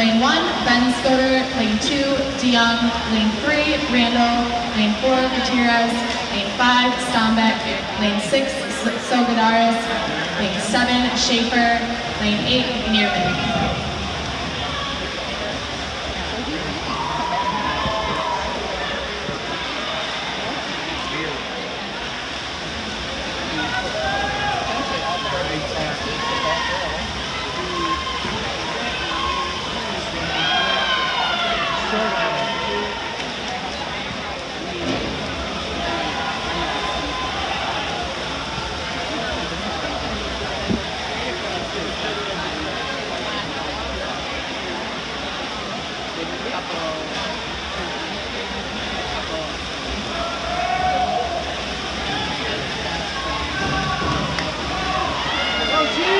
Lane 1, Ben Scoter. Lane 2, DeYoung. Lane 3, Randall. Lane 4, Gutierrez. Lane 5, Stombeck. Lane 6, Sogadaris. Lane 7, Schaefer. Lane 8, Nearman. Oh, geez.